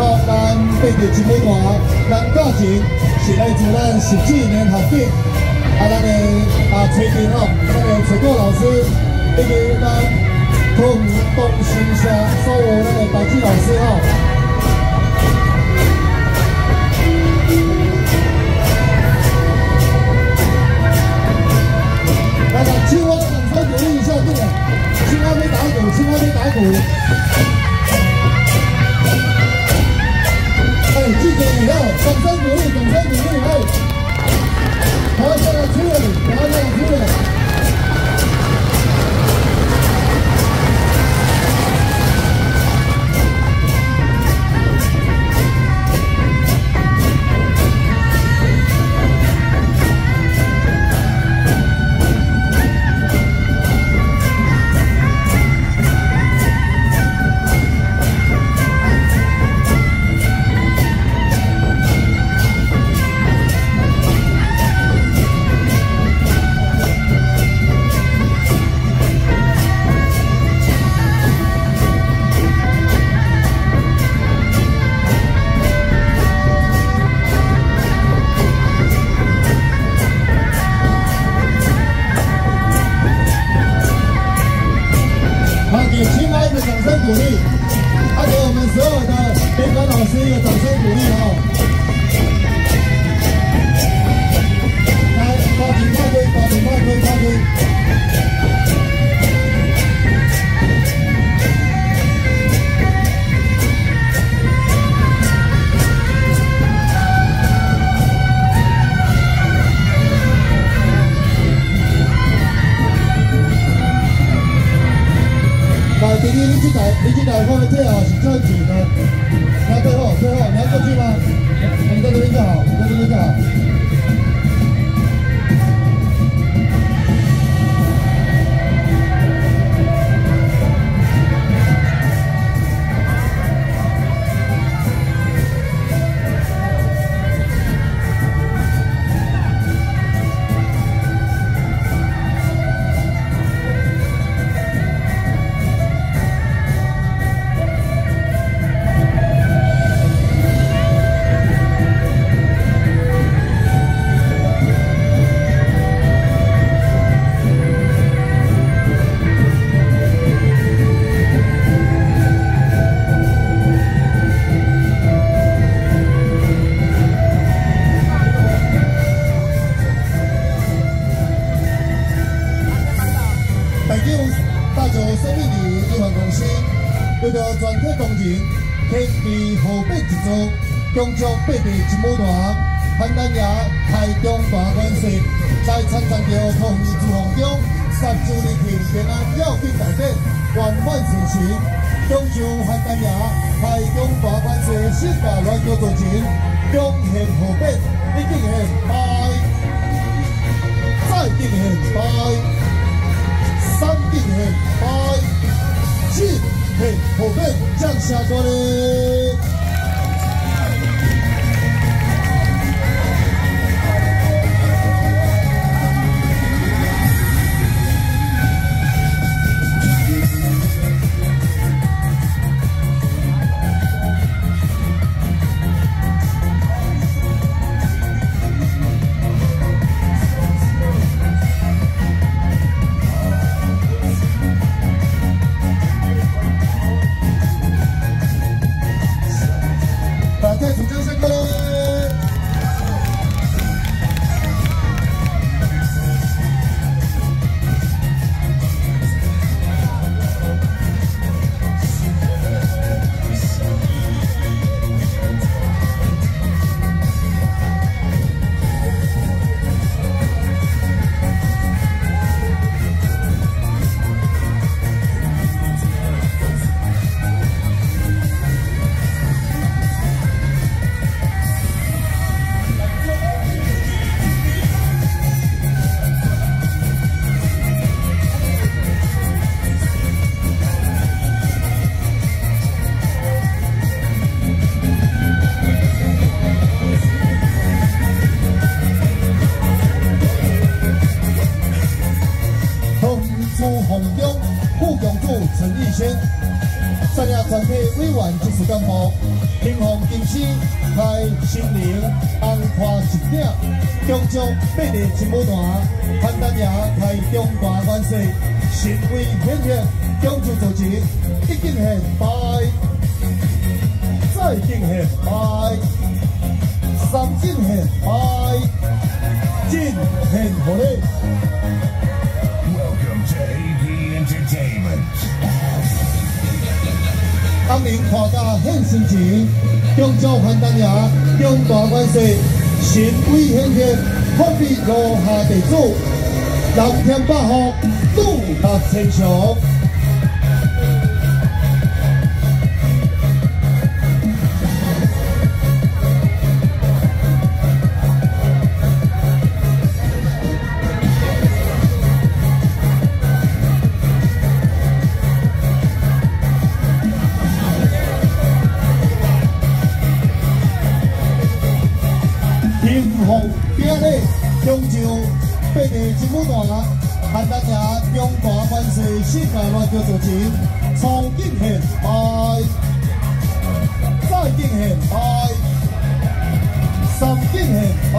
好，咱八地金舞团，咱教情是来自咱十几年学弟，啊，咱的啊崔金吼，咱的崔国老师，以及咱同东新社所有咱的白志老师吼。你你你这台你放在这啊，是最紧的。来最后最后，你要过去吗？你在这边就好，你在这边就好。为着全体工人，天地河北一中，江浙北地一母团，邯郸爷开中大关系，在参战着抗日之风中，三周年庆平安要进大典，万满盛事。中秋邯郸爷开中大关系，世界乱叫做钱，中献河北。sabores. 陈义轩，三亚团体委员技术干部，平衡金狮开心灵红花一顶，中州八日金舞团潘丹爷开中华万岁，神威显现，中州主持一敬献拜，再敬献拜，三敬献拜，敬献好礼。当年看家很心情，中州潘丹爷中大万岁，神威显现，福庇落下地主，蓝天百福，怒达千祥。万岁，世界来叫做钱，创敬献拜，再敬献拜，三敬献拜，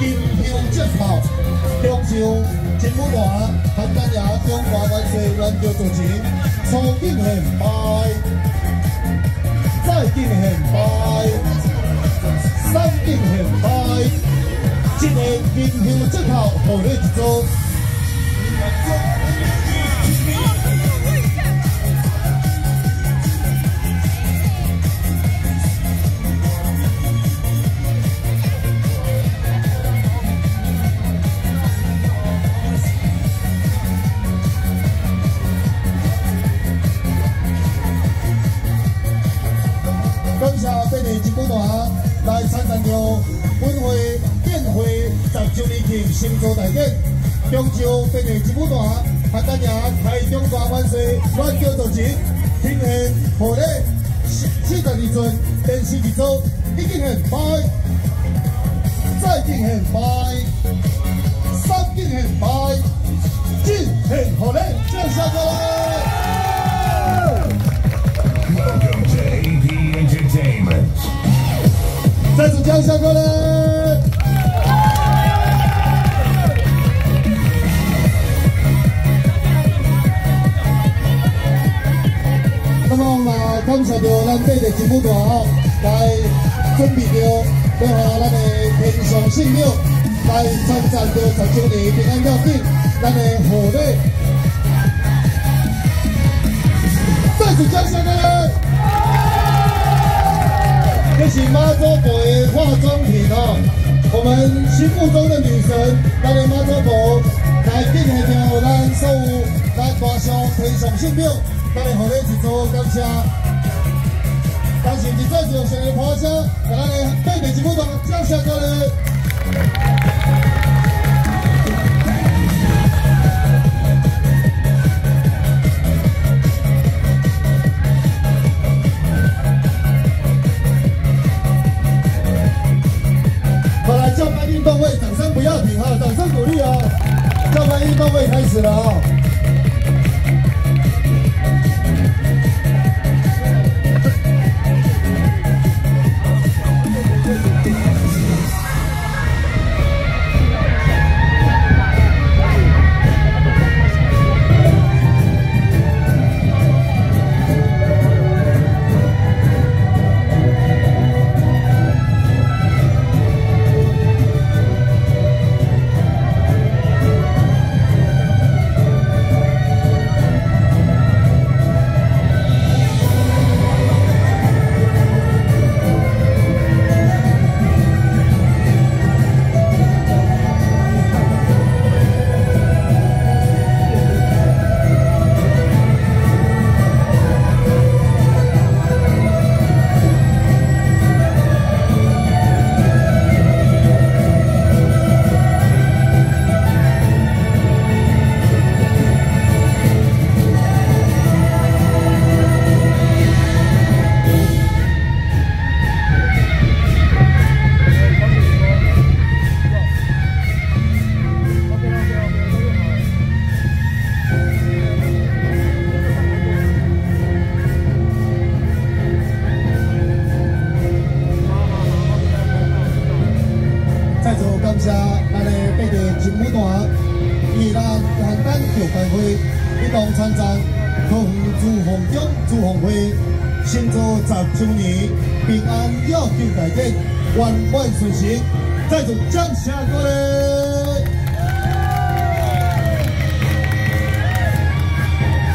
敬献福利。金武团、潘丹爷、中华万岁、乱叫做钱，初敬献拜，再敬献拜，三敬献拜，一个金香正头，好你一组。新州大典，中州本地金舞团，潘丹爷开中华万岁，万叫做钱，庆献贺礼，四十二寸电视机组，已经很拜，再敬献拜，掌声鼓励。感谢着咱八个金舞团吼，来准备着要和咱的天上圣庙来参赞着十周年平安要紧，咱的贺礼。再次掌声来！这是妈祖婆的化妆品哦，我们心目中的女神，咱的妈祖婆来敬献着咱所有咱大上天上圣庙，咱的贺礼一组，感谢。但是，你再就先来拍车，给咱的背面节目团掌声鼓励。各位开始了啊。万万顺行，再祝掌声过来！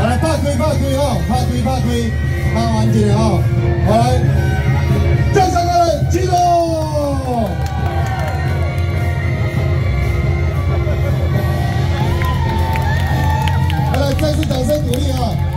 来拍开拍开哦，拍开拍开，拍完一个哦，来，掌声过来，起动！再次掌声鼓励啊！